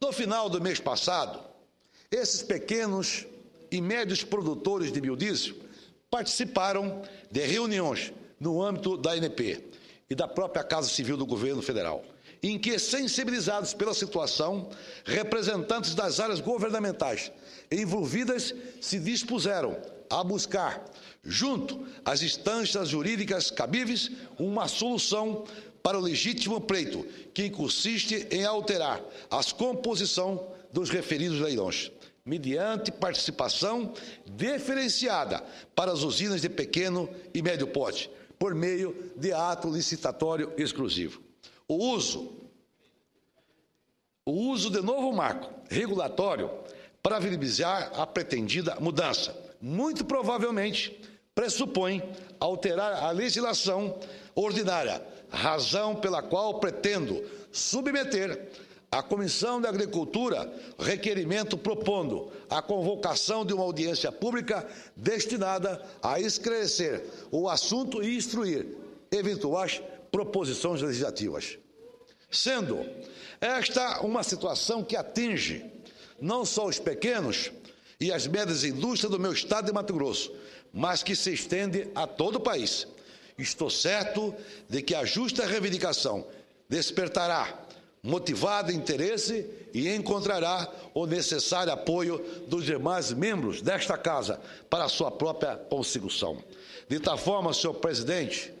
No final do mês passado, esses pequenos e médios produtores de biodiesel participaram de reuniões no âmbito da ANP e da própria Casa Civil do Governo Federal, em que, sensibilizados pela situação, representantes das áreas governamentais envolvidas se dispuseram a buscar, junto às instâncias jurídicas cabíveis, uma solução para o legítimo pleito, que consiste em alterar as composição dos referidos leilões, mediante participação diferenciada para as usinas de pequeno e médio porte, por meio de ato licitatório exclusivo. O uso, o uso de novo marco regulatório para viabilizar a pretendida mudança, muito provavelmente pressupõe alterar a legislação ordinária, razão pela qual pretendo submeter à Comissão da Agricultura requerimento propondo a convocação de uma audiência pública destinada a esclarecer o assunto e instruir eventuais proposições legislativas. Sendo esta uma situação que atinge não só os pequenos e as médias indústrias do meu estado de Mato Grosso, mas que se estende a todo o país. Estou certo de que a justa reivindicação despertará motivado interesse e encontrará o necessário apoio dos demais membros desta casa para a sua própria consecução. De tal forma, senhor presidente,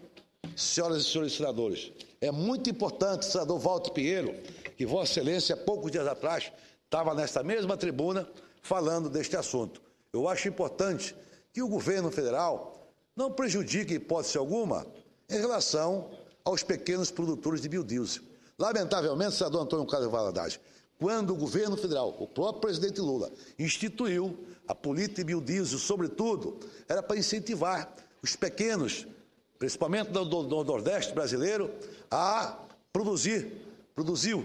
senhoras e senhores senadores, é muito importante, senador Walter Pinheiro, que Vossa Excelência, poucos dias atrás, estava nesta mesma tribuna falando deste assunto. Eu acho importante que o governo federal não prejudique, hipótese alguma, em relação aos pequenos produtores de biodiesel. Lamentavelmente, senador Antônio Carlos Valadares, quando o governo federal, o próprio presidente Lula, instituiu a política de biodiesel, sobretudo, era para incentivar os pequenos, principalmente do, do, do Nordeste brasileiro, a produzir, produziu